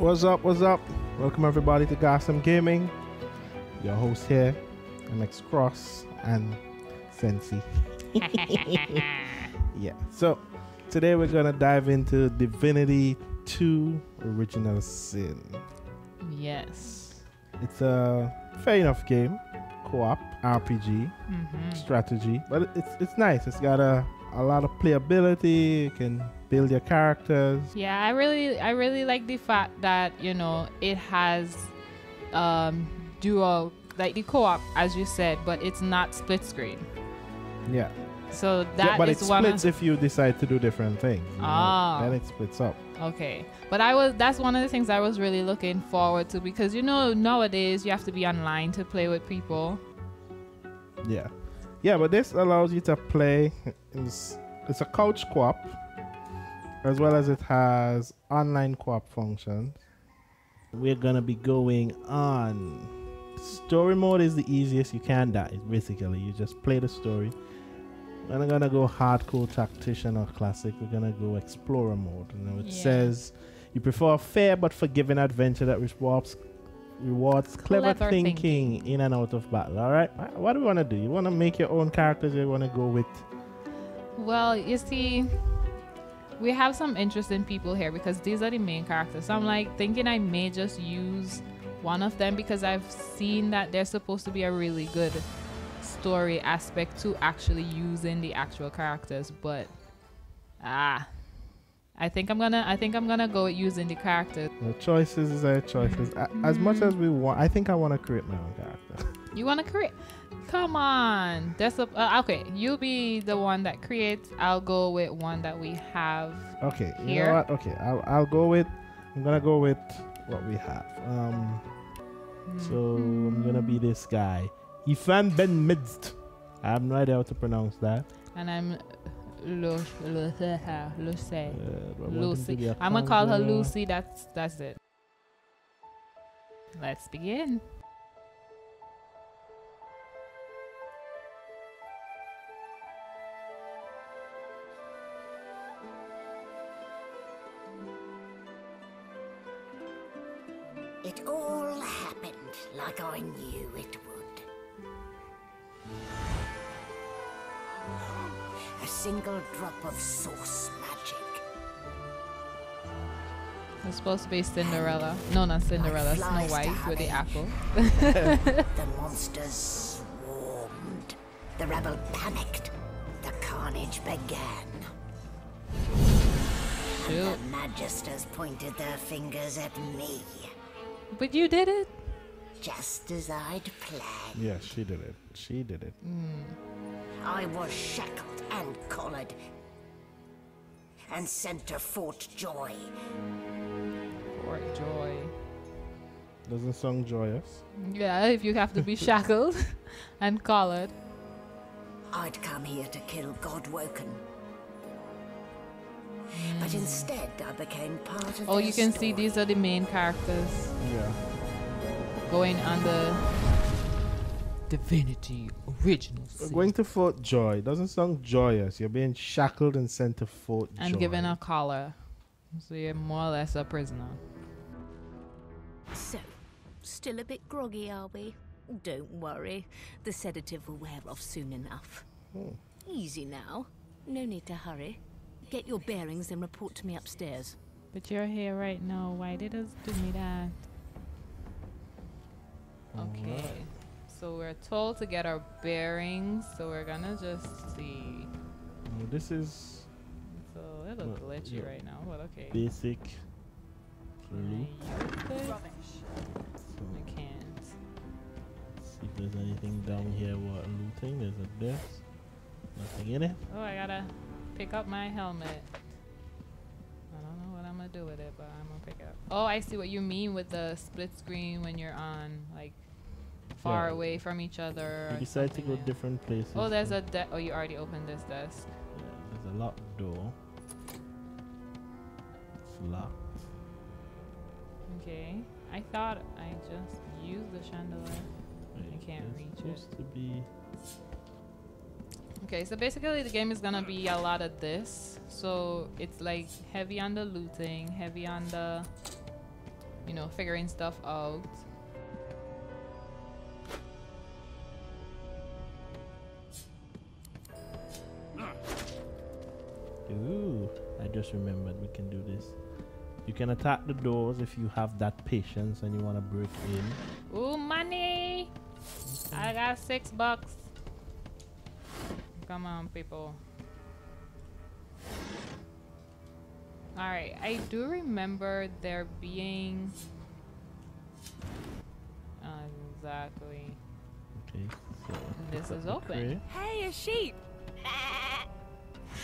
What's up? What's up? Welcome everybody to GarSem Gaming. Your host here, MX Cross and Sensi. yeah. So today we're gonna dive into Divinity 2 Original Sin. Yes. It's a fair enough game, co-op RPG Mm-hmm. strategy, but it's it's nice. It's got a a lot of playability. You can build your characters. Yeah, I really, I really like the fact that you know it has um dual, like the co-op, as you said, but it's not split screen. Yeah. So yeah, that but is it splits if you decide to do different things. you know, Ah. Then it splits up. Okay, but I was that's one of the things I was really looking forward to because you know nowadays you have to be online to play with people. Yeah. Yeah, but this allows you to play. It's, it's a couch co-op, as well as it has online co-op functions. We're gonna be going on. Story mode is the easiest you can die. Basically, you just play the story. We're not gonna go hardcore tactician or classic. We're gonna go explorer mode. You know, it Yeah. says you prefer a fair but forgiving adventure that rewards rewards clever, Clever thinking, thinking. in and out of battle. All right, what do you want to do? You want to make your own characters? You want to go with? Well, you see, we have some interesting people here because these are the main characters. So I'm like thinking I may just use one of them because I've seen that there's supposed to be a really good story aspect to actually using the actual characters, but ah. I think I'm gonna. I think I'm gonna go with using the characters. The choices is our choices. As much as we want, I think I want to create my own character. You wanna create? Come on. That's a, uh, okay. You'll be the one that creates. I'll go with one that we have. Okay, you Here? know what? Okay, I'll, I'll go with. I'm gonna go with what we have. Um, so I'm gonna be this guy, Ifan ben-Mezd. I have no idea how to pronounce that. and I'm Lu- Lu- Lucy. Want to Lucy. I'm gonna call her? Lucy. That's that's it. Let's begin. Single drop of source magic. It's supposed to be Cinderella. No, not Cinderella. Snow White with the apple. The monsters swarmed. The rebel panicked. The carnage began. Shoot. The magisters pointed their fingers at me, But you did it. just as I'd planned. Yeah, she did it. She did it. Hmm. I was shackled and collared and sent to Fort Joy. Fort Joy. Doesn't sound joyous. Yeah, if you have to be shackled and collared. I'd come here to kill Godwoken. But instead, I became part of Oh, you can see these are the main characters Yeah. going on the Divinity Original We're Sin. going to Fort Joy. Doesn't sound joyous. You're being shackled and sent to Fort Joy. and given a collar. So you're more or less a prisoner. So, still a bit groggy, are we? Don't worry, the sedative will wear off soon enough. Oh. Easy now. No need to hurry. Get your bearings and report to me upstairs. But you're here right now. Why did us do me that? Okay. So we're told to get our bearings. So we're gonna just see. Oh, This is It's a little Well, glitchy yeah. right now, but okay. basic. Can. I use? So I can't. see if there's anything down here what looting. There's a desk. Nothing in it. Oh, I gotta pick up my helmet. I don't know what I'm gonna do with it, but I'm gonna pick it up. Oh, I see what you mean with the split screen when you're on like far Yeah. away from each other. You or decide to go like different places. Oh, there's a de- oh, you already opened this desk. yeah, there's a locked door. It's locked. Okay. I thought I just used the chandelier. Wait, can't there's reach it. supposed to be. Okay, so basically the game is gonna be a lot of this. So it's like heavy on the looting, heavy on the you know, figuring stuff out. Ooh, I just remembered we can do this. You can attack the doors if you have that patience and you want to break in. Ooh, money! I got six bucks. Come on, people. Alright, I do remember there being. Exactly. Okay, so This is open. Hey, a sheep!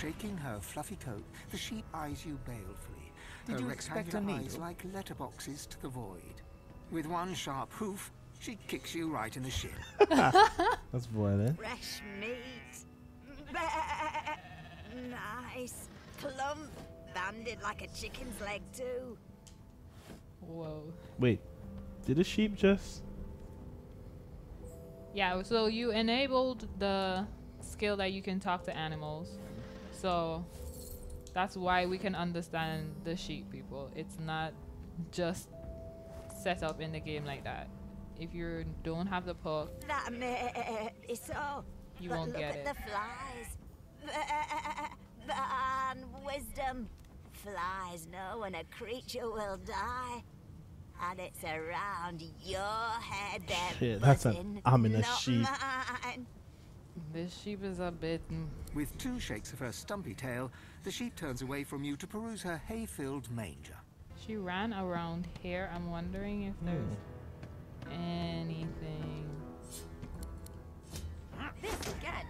Shaking her fluffy coat, the sheep eyes you balefully. Did her you expect rectangular a eyes like letterboxes to the void. With one sharp hoof, she kicks you right in the shin. That's violent. Fresh meat. nice. Plump. Banded like a chicken's leg, too. Whoa. Wait, did the sheep just? Yeah, so you enabled the skill that you can talk to animals. So that's why we can understand the sheep people. It's not just set up in the game like that. If you don't have the perk, That mate is so. You but won't look get at it. the flies. Ban wisdom. Flies know when a creature will die. And it's around your head they're Shit, that's an buzzing, ominous not sheep. mine. This sheep is a bit. mm, With two shakes of her stumpy tail, the sheep turns away from you to peruse her hay-filled manger. She ran around here. I'm wondering if there's anything. This again.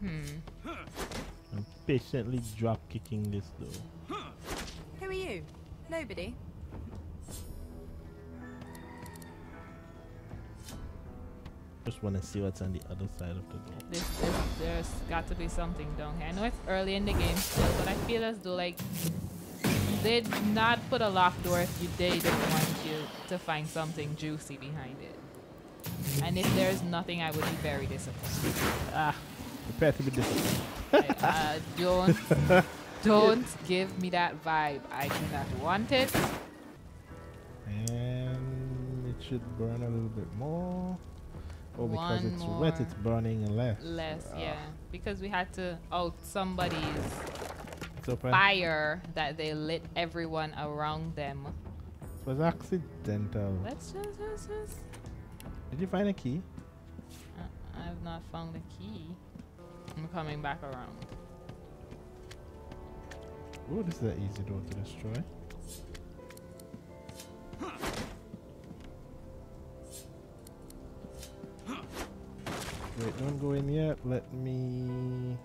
Hmm. I'm patiently drop kicking this door. Who are you? Nobody? Just want to see what's on the other side of the door. This, this, there's got to be something down here. I know it's early in the game still, but I feel as though like they'd not put a locked door if you they didn't want you to find something juicy behind it. And if there's nothing, I would be very disappointed. Ah, prepare to be disappointed. uh, don't, don't give me that vibe. I do not want it. And it should burn a little bit more. Oh, because it's wet, it's burning less. Less, Ah, yeah, because we had to out somebody's fire that they lit everyone around them. It was accidental. Let's just, just, just Did you find a key? Uh, I have not found the key. I'm coming back around. Oh, this is an easy door to destroy. Don't go in yet. Let me.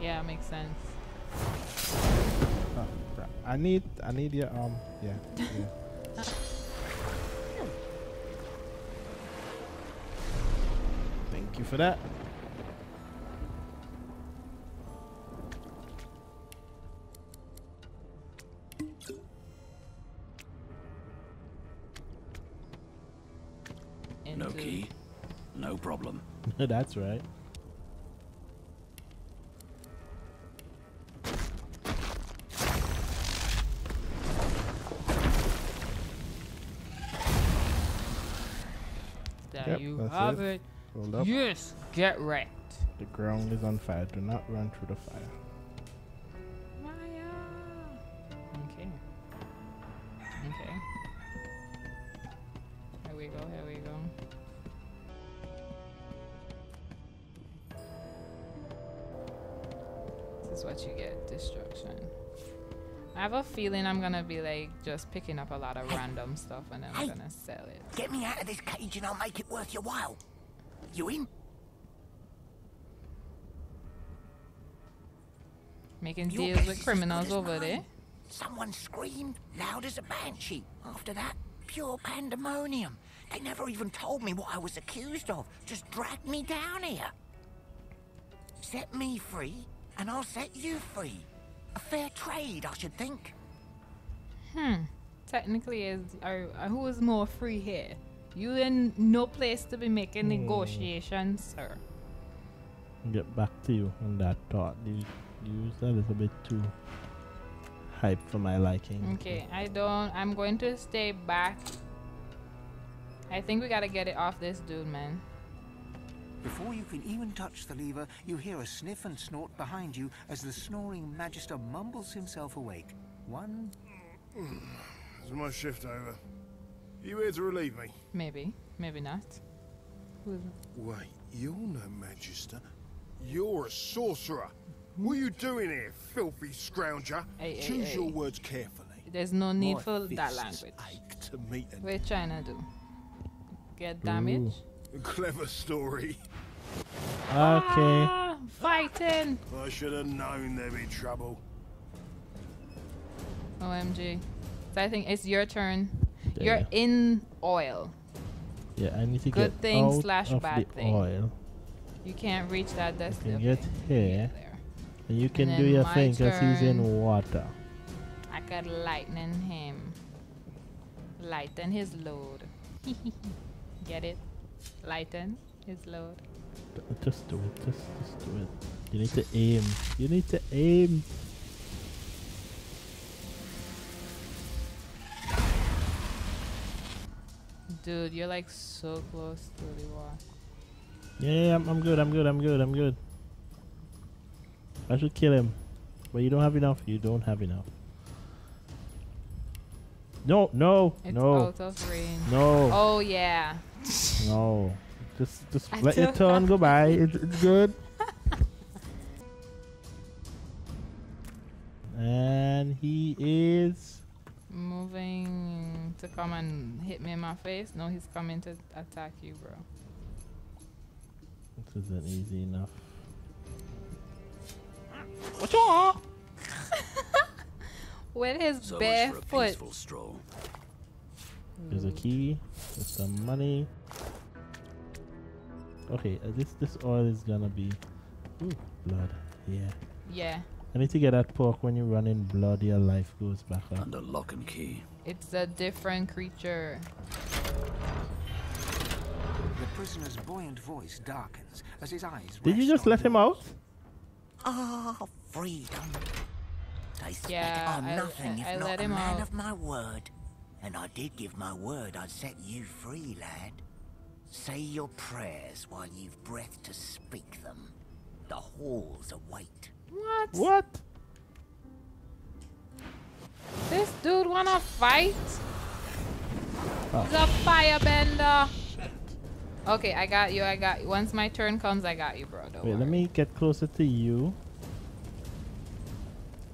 Yeah, makes sense. Oh. I need. I need your um. Yeah. yeah. Thank you for that. That's right. There Yep, you have it. it. Yes, get wrecked. The ground is on fire. Do not run through the fire. Is what you get. Destruction. I have a feeling I'm gonna be like just picking up a lot of random stuff and then I'm Hey. gonna sell it. Get me out of this cage and I'll make it worth your while. You in? Making Your deals with criminals good as over there. Someone screamed loud as a banshee. After that, pure pandemonium. They never even told me what I was accused of. Just dragged me down here. Set me free, and I'll set you free. A fair trade, I should think. Hmm. Technically, is are, are who is more free here? You in no place to be making Hmm. negotiations, sir. Get back to you on that thought. You used a little bit too hype for my liking. Okay, I don't. I'm going to stay back. I think we gotta get it off this dude, man. Before you can even touch the lever, you hear a sniff and snort behind you as the snoring Magister mumbles himself awake. One, hmm. Is my shift over? Are You here to relieve me? Maybe, maybe not. Who's Wait, you're no Magister. You're a sorcerer. What are you doing here, filthy scrounger? Hey, hey, Choose hey. your words carefully. There's no need My for that fists language. ache to meet an We're trying to do. Get damage. clever story. Okay. Ah, fighting. I should have known there'd be trouble. OMG. So I think it's your turn. There You're in oil. Yeah, I need to Good get thing out slash of bad the thing. oil. You can't reach that destiny. can get here. there. And you can do your thing because he's in water. I could lightning him. Lighten his load. Get it? Lighten his load. Just do it. Just, just do it. You need to aim. You need to aim. Dude, you're like so close to the wall. Yeah, I'm, I'm good. I'm good. I'm good. I'm good. I should kill him. But you don't have enough. You don't have enough. No, no, It's no, out of range. no, Oh yeah. no. Just, just I let your don't turn go by. It's, it's good. and he is. Moving to come and hit me in my face. No, he's coming to attack you, bro. This isn't easy enough. With his So bare a foot. stroll. There's a key. There's some money. Okay, uh, this this oil is gonna be. Ooh, blood. Yeah. Yeah, I need to get that pork when you run in blood, your life goes back up. Under lock and key. it's a different creature. the prisoner's buoyant voice darkens as his eyes. Did you just let him out? Ah, freedom. They said Yeah, I'm I- nothing I- if I not let a man out. of my word. And I did give my word I'd set you free, lad. Say your prayers while you've breath to speak them. The halls await. What? What? This dude wanna fight? Oh. He's a firebender. Okay, I got you. I got you. Once my turn comes, I got you, bro. Don't Wait, worry. let me get closer to you.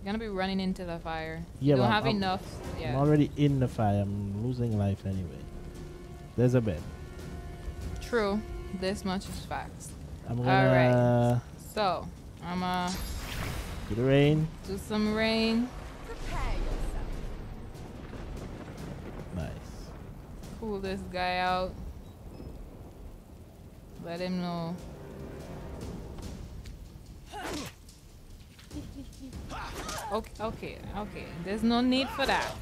You're gonna be running into the fire. Yeah, you don't have I'm- enough. I'm already in the fire. I'm losing life anyway. There's a bed. True. This much is facts. I'm Alright. gonna So, I'ma uh, do the rain. do some rain. Nice. Cool this guy out. Let him know. Okay, okay, okay. There's no need for that.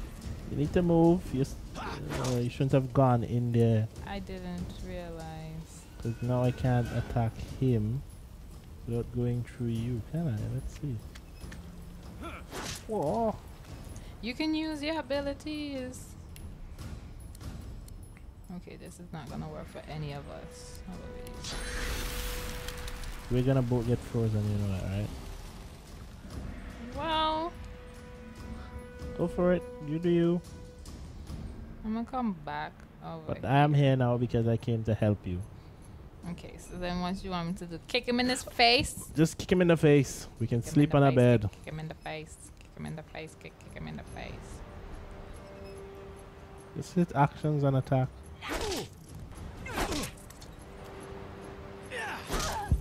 You need to move. You, uh, you shouldn't have gone in there. I didn't realize. Because now I can't attack him without going through you, can I? Let's see. Whoa. You can use your abilities. Okay, this is not gonna work for any of us. We're gonna both get frozen, you know that, right? Well, Go for it. You do you. I'm gonna come back oh, over But here. I am here now because I came to help you. Okay, so then what you want me to do? Kick him in his face? Just kick him in the face. We can Kick sleep on a face, bed. Kick, kick him in the face. Kick him in the face. Kick, kick him in the face. Just hit actions and attack.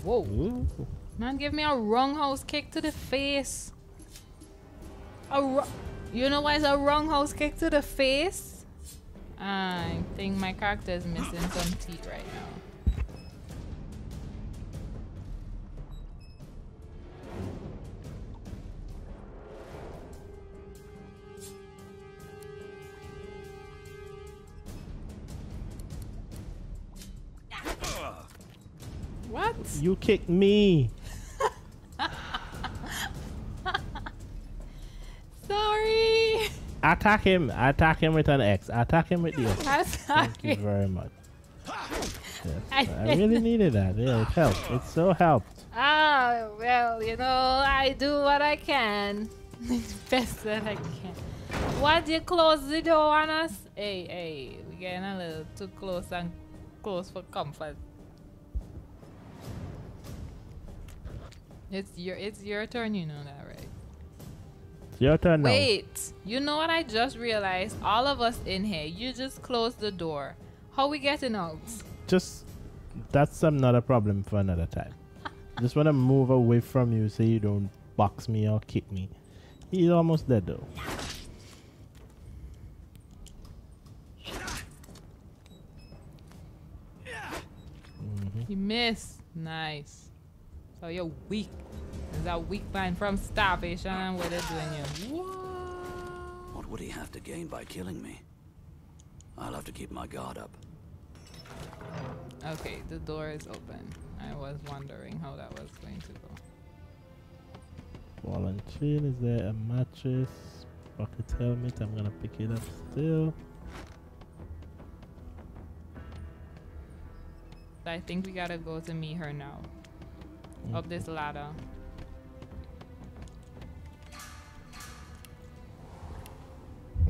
Whoa. Ooh. Man, give me a wrong house kick to the face. A ru- You know why it's a wrong house kick to the face? I think my character is missing some teeth right now. What? You kicked me. Attack him. Attack him with an X. Attack him with the X. Thank you very much. Yes, I really needed that. Yeah, it helped. It so helped. Ah, well, you know, I do what I can. Best that I can. What, you close the door on us? Hey, hey, we're getting a little too close and close for comfort. It's your it's your turn, you know that, right? Your turn now. Wait, you know what I just realized? All of us in here, you just closed the door. How we getting out? Just that's another problem for another time. Just want to move away from you so you don't box me or kick me. He's almost dead though. You missed. Nice. So you're weak. Is that weak mind from starvation and what they're doing you? What would he have to gain by killing me? I'll have to keep my guard up. Okay, the door is open. I was wondering how that was going to go. Ball and chain. Is there a mattress? Bucket helmet. I'm gonna pick it up still. I think we gotta go to meet her now. Up this mm-hmm. ladder.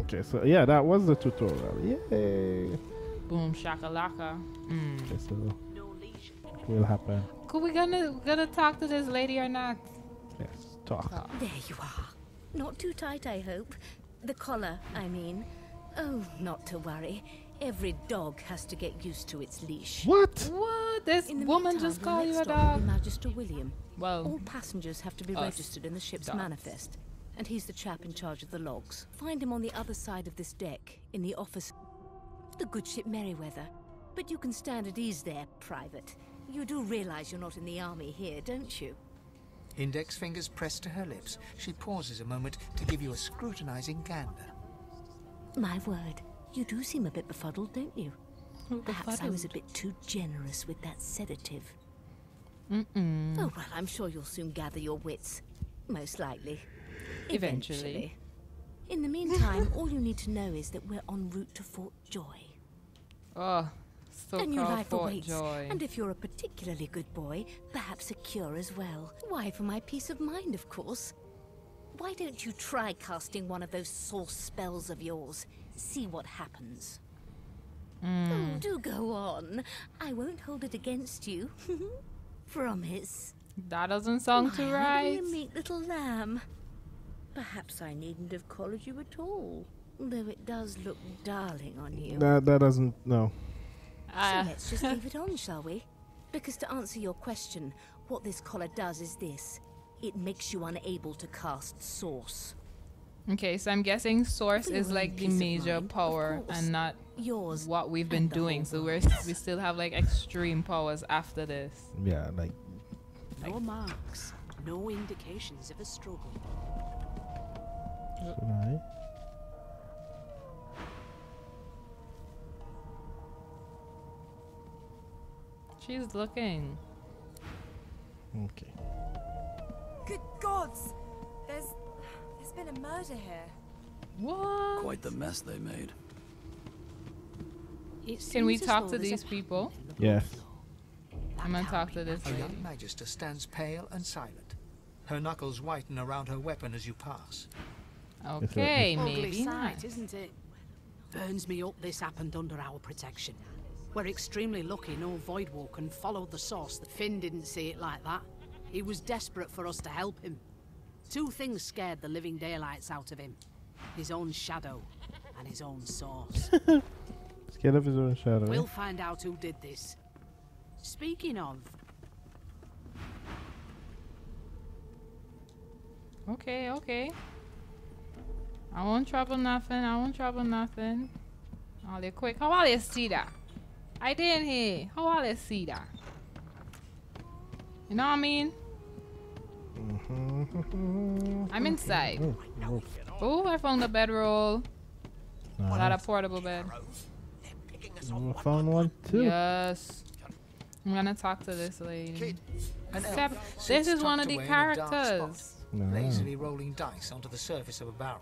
Okay, so yeah, that was the tutorial. Yay! Boom shakalaka. Mm. Okay, so will happen? Could we gonna gonna talk to this lady or not? Yes, talk. Talk. There you are. Not too tight, I hope. The collar, I mean. Oh, not to worry. Every dog has to get used to its leash. What? What? This In woman meantime, just called you a dog? be Magister William. Well, All passengers have to be us registered in the ship's dogs. manifest. And he's the chap in charge of the logs. Find him on the other side of this deck, in the office. The good ship Merryweather. But you can stand at ease there, Private. You do realize you're not in the army here, don't you? Index fingers pressed to her lips, she pauses a moment to give you a scrutinizing gander. My word, you do seem a bit befuddled, don't you? Perhaps I was a bit too generous with that sedative. Mm-mm. Oh, well, I'm sure you'll soon gather your wits. Most likely. Eventually. In the meantime, all you need to know is that we're en route to Fort Joy. Oh, so a new life Fort awaits. Joy. And if you're a particularly good boy, perhaps a cure as well. Why, for my peace of mind, of course. Why don't you try casting one of those source spells of yours? See what happens. Hmm. Oh, do go on. I won't hold it against you. Promise. That doesn't sound Why, too right. a meek little lamb. Perhaps I needn't have collared you at all. Though it does look darling on you. That that doesn't no. Ah, So let's just leave it on, shall we? Because to answer your question, what this collar does is this. It makes you unable to cast source. okay, so I'm guessing source is like the major mind, of power and not Yours. what we've been doing. So we're we still have like extreme powers after this. Yeah, like No marks, no indications of a struggle. Should She's looking. Okay. Good gods! There's there's been a murder here. What? Quite the mess they made. It Can we talk to these people? pattern Yes. blood. I'm gonna talk to be this A lady. young magister stands pale and silent. Her knuckles whiten around her weapon as you pass. Okay, Ugly maybe sight, not. isn't it? Burns me up this happened under our protection. We're extremely lucky no Voidwalk Voidwalker followed the source. That Finn didn't see it like that. He was desperate for us to help him. Two things scared the living daylights out of him. His own shadow and his own source. Scared of his own shadow. eh? we'll find out who did this. Speaking of, Okay, okay. I won't trouble nothing. I won't trouble nothing. Oh, all you quick. How all you see that? I didn't hear. How all you see that? You know what I mean? Mm-hmm. I'm inside. Oh, Oh, I found a bedroll. Not a lot nice. of portable bed. Oh, I found one too. Yes. I'm gonna talk to this lady. Kid, an elf, Sep- sits this is one of the away in a dark spot, characters. Lazily rolling dice onto the surface of a barrel.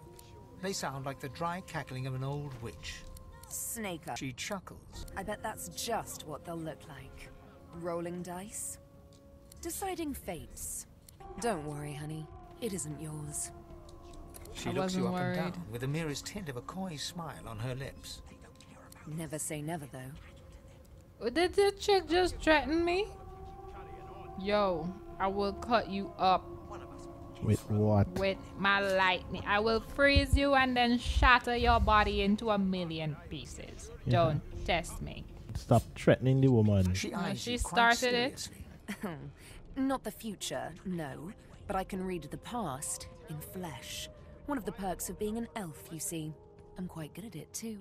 They sound like the dry cackling of an old witch. Snaker. She chuckles. I bet that's just what they'll look like. Rolling dice. Deciding fates. Don't worry, honey. It isn't yours. She I looks you wasn't up and down with the merest hint of a coy smile on her lips. Never say never, though. Did the chick just threaten me? Yo, I will cut you up With what? with my lightning. I will freeze you and then shatter your body into a million pieces. Yeah. Don't test me. Stop threatening the woman. She No, she started it. Not the future, no. But I can read the past in flesh. One of the perks of being an elf, you see. I'm quite good at it, too.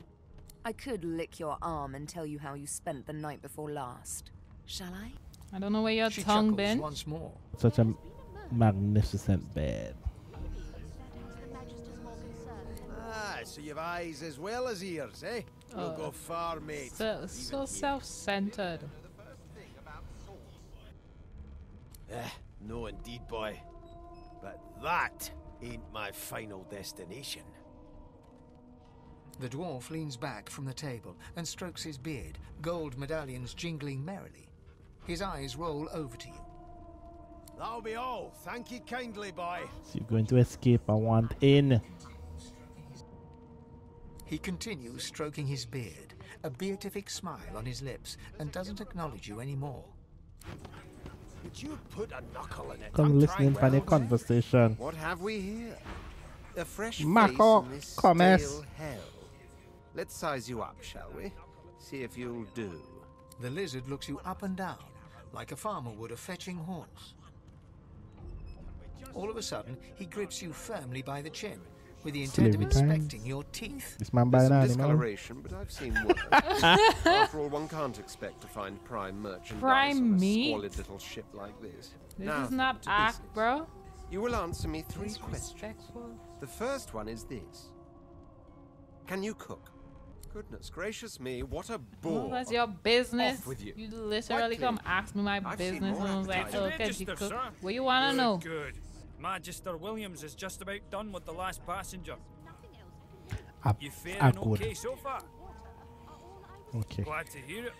I could lick your arm and tell you how you spent the night before last. Shall I? I don't know where your She tongue chuckles been. once more. Such a magnificent bed. Ah, so you've eyes as well as ears, eh? You'll Oh. go far, mate. So, so self-centered. Eh, no indeed, boy. But that ain't my final destination. The dwarf leans back from the table and strokes his beard, gold medallions jingling merrily. His eyes roll over to you. That'll be all. Thank you kindly, boy. So you're going to escape. I want in. He continues stroking his beard, a beatific smile on his lips, and doesn't acknowledge you anymore. Would you put a knuckle in it? Come I'm listening trying for the well, conversation. What have we here? A fresh Marco, face in this come stale hell. Let's size you up, shall we? See if you'll do. The lizard looks you up and down, like a farmer would a fetching horse. All of a sudden, he grips you firmly by the chin, with the intent of Slavery time. inspecting your teeth. This man There's an some discoloration, but I've seen worse. After all, one can't expect to find prime merchandise Prime on a meat? squalid little ship like this. This Now, is not to act, bro. You will answer me three questions. Disrespectful. The first one is this. Can you cook? Goodness gracious me, what a bore. Well, that's your business. Off with you. literally Quite come clear. ask me my I've business, more and I was like, advertising. "Oh, can you cook? sir. What you wanna Good, know?" Good. Magister Williams is just about done with the last passenger. I, You faring I okay so far? Okay. Glad to hear it.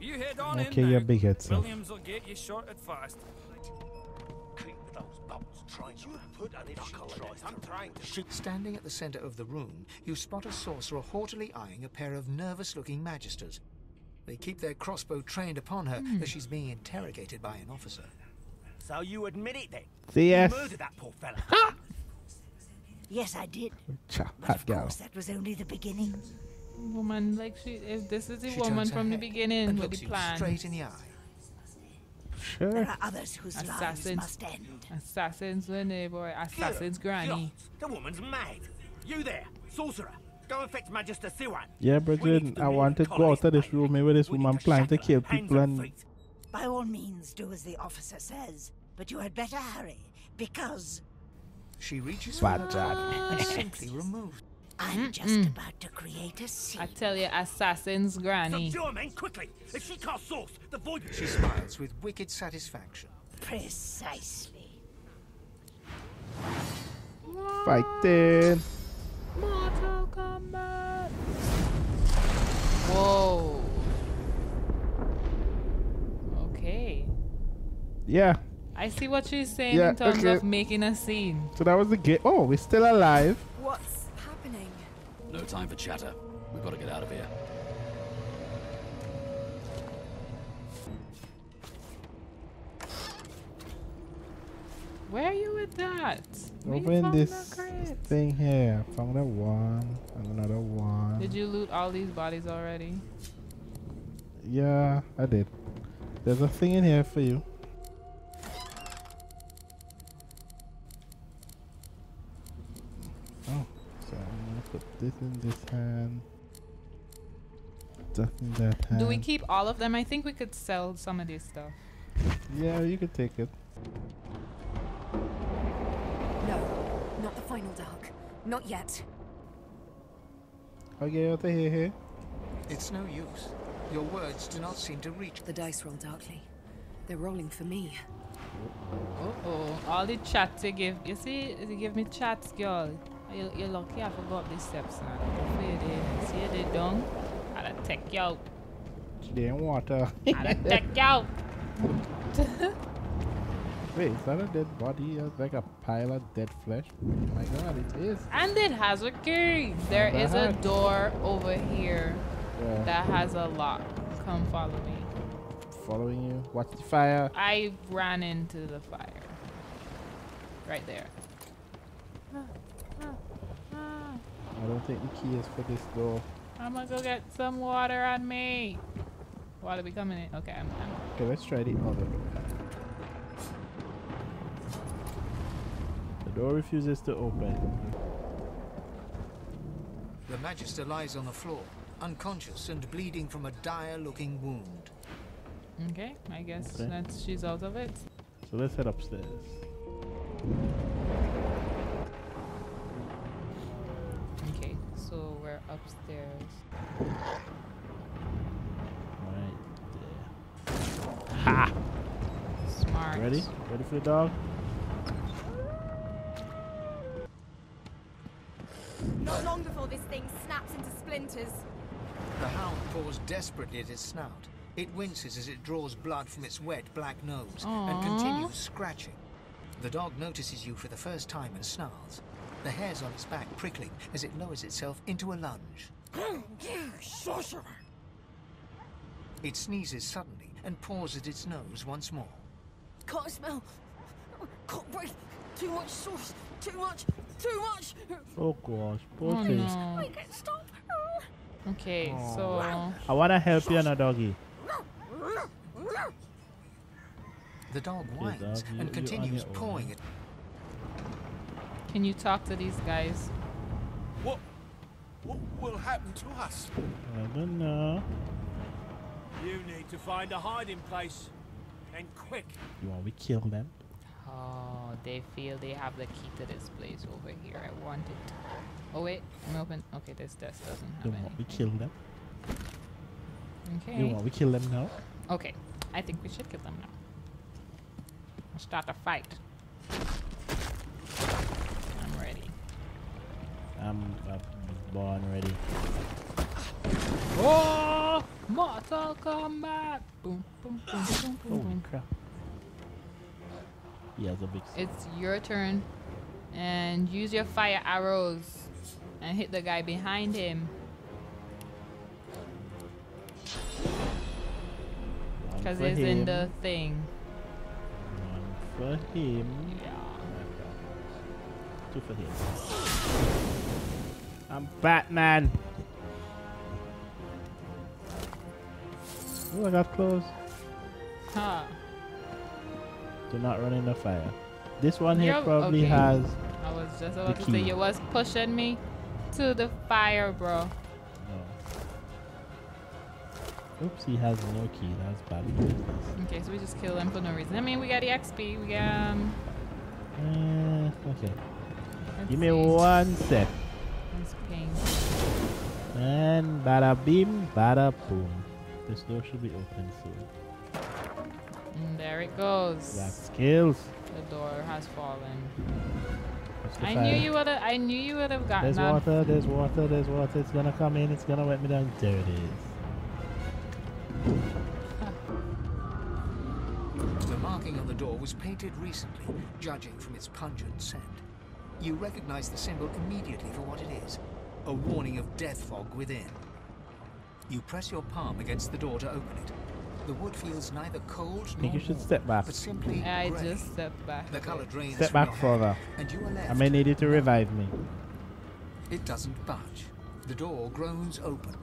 You head on Okay, in you're big head, son. Williams will get you sorted fast. Put a knuckle in it. I'm trying to shoot. Standing at the center of the room, you spot a sorcerer haughtily eyeing a pair of nervous-looking magisters. They keep their crossbow trained upon her hmm. as she's being interrogated by an officer. So you admit it then? See, yes. You murdered that poor fella. Yes, I did. Cha, But of course, that was only the beginning. Woman, like she, if this is the She woman from the beginning with looks the plan. straight in the eye. Sure. There are others whose lives Assassins. must end. Assassins, Renee boy. Assassins, Good granny. God, The woman's mad. You there, sorcerer. Go and fetch Magister Siwan. Yeah, We Bridget, need I really want to go collar out of this room with this woman to planning to kill people and and. By all means, do as the officer says. But you had better hurry, because She reaches Bad for her job. Uh, and simply removes. I'm just about to create a scene. I tell you, assassins, granny. Subdue her men quickly. If she casts source, the void. She smiles with wicked satisfaction. Precisely. fighting. Mortal Kombat. Whoa. Okay. Yeah. I see what she's saying Yeah, in terms okay. of making a scene. So that was the game. Oh, we're still alive. What's happening? No time for chatter. We've got to get out of here. Where are you with that? Where you Over in this thing here. Found a one and another one. Did you loot all these bodies already? Yeah, I did. There's a thing in here for you. This in this hand. That in that hand. Do we keep all of them? I think we could sell some of this stuff. Yeah, you could take it. No, not the final dark. Not yet. I'll get out of here. here. It's no use. Your words do not seem to reach. The dice roll darkly. They're rolling for me. Oh oh, all the chats you give. You see, they give me chats, girl. Oh, you, you're lucky I forgot these steps now. Hopefully you did. See you did done. I'll take you out. In water. I'll take you out. Wait, is that a dead body? Like a pile of dead flesh. Oh my god, it is. And it has a key. There is a door over here Yeah. that has a lock. Come follow me. Following you. Watch the fire. I ran into the fire. Right there. I don't think the key is for this door. I'm gonna go get some water on me. Water be coming in. Okay, I'm, I'm Okay, let's try the other door. The door refuses to open. The Magister lies on the floor, unconscious and bleeding from a dire-looking wound. Okay, I guess Okay. that's she's out of it. So let's head upstairs. Upstairs. Right there. Ha! Smart. Ready? Ready for the dog? Not long before this thing snaps into splinters. The hound paws desperately at its snout. It winces as it draws blood from its wet black nose and continues scratching. The dog notices you for the first time and snarls. The hairs on its back prickling as it lowers itself into a lunge. You sorcerer! It sneezes suddenly and paws at its nose once more. Can't smell. Can't breathe. Too much source. Too much. Too much. Oh gosh, poor Oh thing. no. I can't stop. Okay, oh. so I wanna help you, no doggy. The dog Okay, whines dog, you- and continues your own. pawing at can you talk to these guys? What? What will happen to us? I don't know. You need to find a hiding place. And quick. You want we kill them? Oh, they feel they have the key to this place over here. I want it. Oh wait, I'm open. Okay, this desk doesn't have. You have want we any. kill them? Okay. You want we kill them now? Okay, I think we should kill them now. Let's start a fight. I'm, I'm born ready. Oh! Mortal Kombat! Boom, boom, boom, boom, boom, boom. crap. He has a big sword. It's your turn. And use your fire arrows and hit the guy behind him. Because he's in the thing. One for him. Yeah. Oh Two for him. I'm Batman. Oh, I got close. Huh. Do not run in the fire. This one here You're- probably okay. has. I was just about to say key. you was pushing me to the fire, bro. No. Oops, he has no key. That's bad business. Okay, so we just kill him for no reason. I mean, we got the XP. We got. Um, Uh, okay. let's Give me see. one sec. It's pink. And bada bim, bada boom. This door should be open soon. And there it goes. That skills. The door has fallen. I fire? knew you would have. I knew you would have gotten There's that. water, there's water, there's water. It's gonna come in, it's gonna wet me down. There it is. The marking on the door was painted recently, judging from its pungent scent. You recognize the symbol immediately for what it is a warning of death fog within. You press your palm against the door to open it. The wood feels neither cold I nor think you should step back. but simply I grey. just step back. The color drains Step back further. and you are left. I may need you to revive me. It doesn't budge. The door groans open,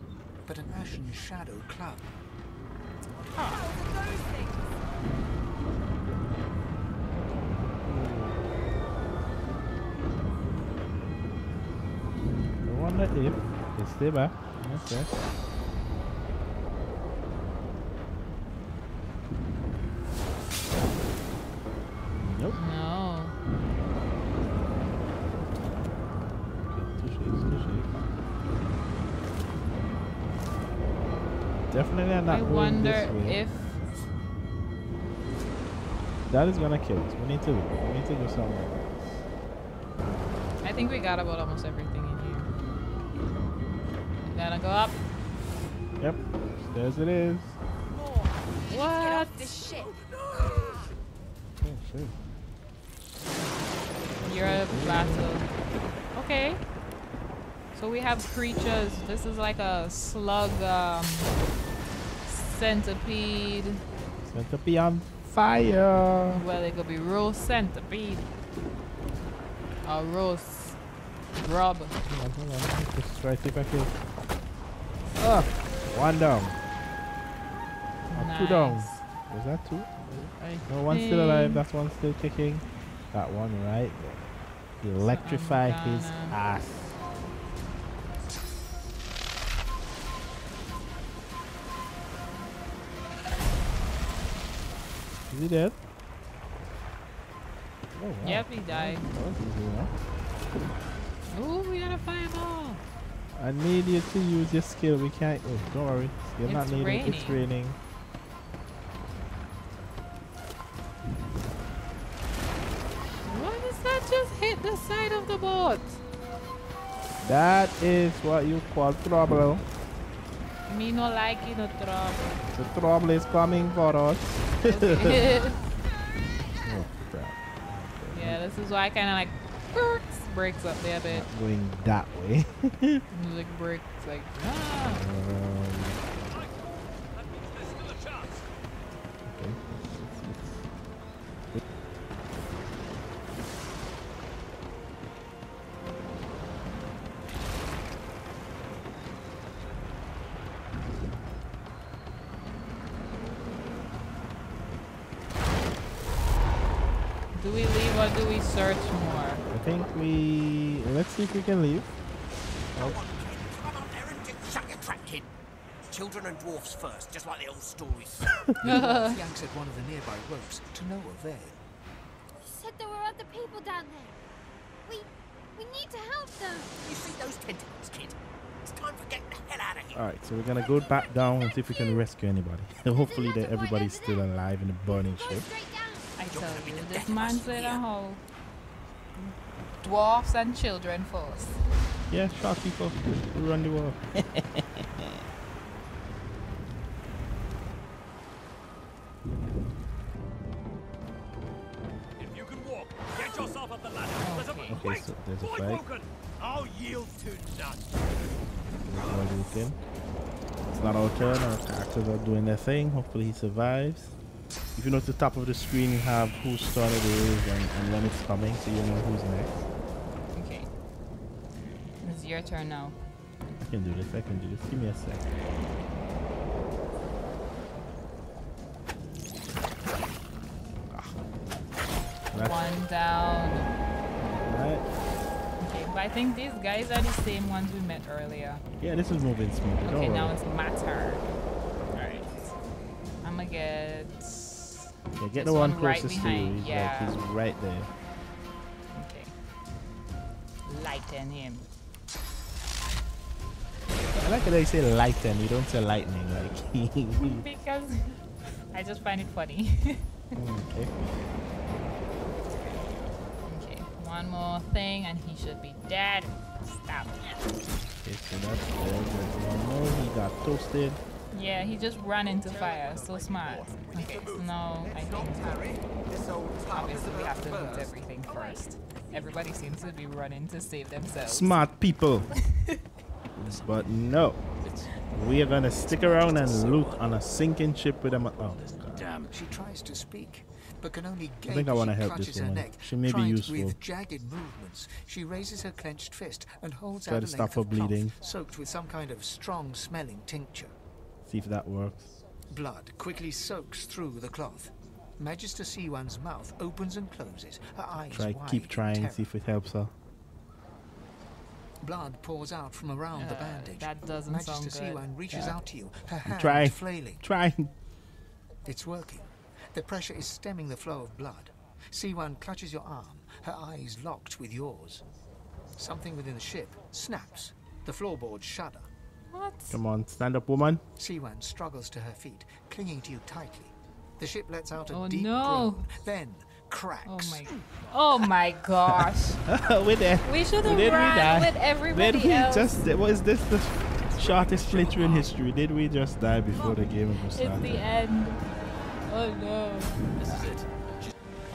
but an ashen shadow clung. Ah, I wonder if they stay back. Okay. Nope. No. Two shades, two shades. Definitely I'm not I going wonder if that is gonna kill us. We need to we need to do something. I think we got about almost everything in here. Gotta go up. Yep. There's it is. What? This shit. Oh shit. You're a battle. Okay. So we have creatures. This is like a slug um, centipede. Centipede on fire. Well, it could be roast centipede. Or roast rub. Hold on, hold on. Just try to see if I can. Ah, one down. Two down. Was that two? I No, one still alive. That's one still kicking. That one right there. Electrify his ass. Is he dead? Oh, wow. Yep, he died. Oh, was easy enough. Ooh, we got a fireball. I need you to use your skill. We can't. Oh, don't worry. Not It's needed. It's raining. raining. What does that just hit the side of the boat? That is what you call trouble. Me no like it, no trouble. The trouble is coming for us. Okay. Oh, crap. yeah, this is why I kind of like breaks up there bit. Going that way. Music breaks like ah. Um, search more? I think we. Let's see if we can leave. Come on, Aaron, shut your trap, kid. Children and dwarfs first, just like the old stories. The dwarf yanks at one of the nearby ropes to no avail. You said there were other people down there. We we need to help them. you see those tentacles, kid? It's time for getting the hell out of here. All right, so we're gonna go back down and see if we can rescue anybody. Hopefully, that everybody's still alive in the burning ship. I tell you, this man said a whole dwarfs and children first. Yeah, shot people. We run the world. If you can walk, get yourself up the ladder. There's a Okay, wait, so there's a void fight. I'll yield to none. There's one weekend. It's not our turn. Our characters are doing their thing. Hopefully, he survives. If you know at the top of the screen, you have whose turn it is and, and when it's coming, so you know who's next. Okay. It's your turn now. I can do this. I can do this. Give me a sec. That's One down. right. Okay, but I think these guys are the same ones we met earlier. Yeah, this is moving smooth. Don't Okay, now worry. it's my turn. Alright. I'm gonna get. Yeah, get this the one, right closest behind. to you. He's, yeah. like, he's right there. Okay. Lighten him. I like how they say lighten. You don't say lightning. Like. because I just find it funny. okay. okay, one more thing and he should be dead. Stop. Okay, so that's there. There's one more. He got toasted. Yeah, he just ran into fire. So smart. Okay, so now I think obviously we have to loot everything first. Everybody seems to be running to save themselves. Smart people. but no. We are gonna stick around and loot on a sinking ship with a. Oh. Damn. She tries to speak, but can only I think I wanna help this her woman. neck. She may be to- useful. With jagged movements, she raises her clenched fist and holds Try out to a stop her bleeding. soaked with some kind of strong-smelling tincture. See if that works. Blood quickly soaks through the cloth. Magister Siwan's mouth opens and closes, her eyes Try, wide keep trying. See if it helps her. Blood pours out from around the Uh, bandage. that doesn't Magister sound good. Siwan reaches Yeah. out to you, her hand trying. flailing. Trying. It's working. The pressure is stemming the flow of blood. Siwan clutches your arm, her eyes locked with yours. Something within the ship snaps. The floorboards shudder. What? Come on, stand up, woman. Siwan struggles to her feet, clinging to you tightly. The ship lets out a Oh, deep no. groan, then cracks. Oh my. Oh my gosh. We're there. We should have Did we ran die? with everybody Did we else. just? Was this the shortest playthrough in history? Did we just die before the game was started? It's started? the end. Oh no. This is it.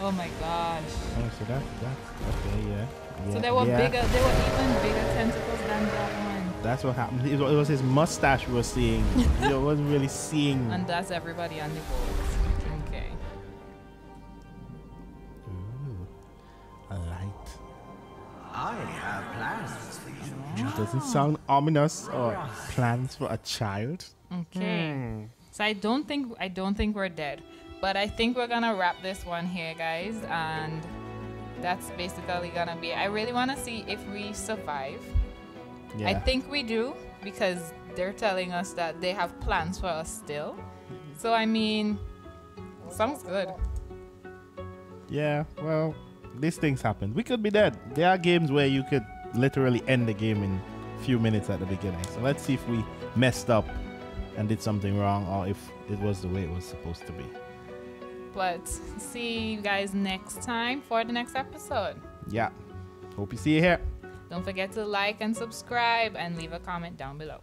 Oh my gosh. Oh, so that that's okay, yeah. So Yeah, there were yeah. bigger, there were even bigger tentacles than that one. That's what happened. It was, it was his mustache we were seeing. you wasn't really seeing. And that's everybody on the boat. I have plans for you. It doesn't sound ominous or plans for a child. Okay. Hmm. So I don't think I don't think we're dead, but I think we're gonna wrap this one here, guys, and that's basically gonna be. I really want to see if we survive. I think we do because they're telling us that they have plans for us still. So I mean, sounds good. Yeah, well, these things happen. We could be dead. There are games where you could literally end the game in a few minutes at the beginning. So let's see if we messed up and did something wrong or if it was the way it was supposed to be. But see you guys next time for the next episode. Yeah. Hope you see you here. Don't forget to like and subscribe and leave a comment down below.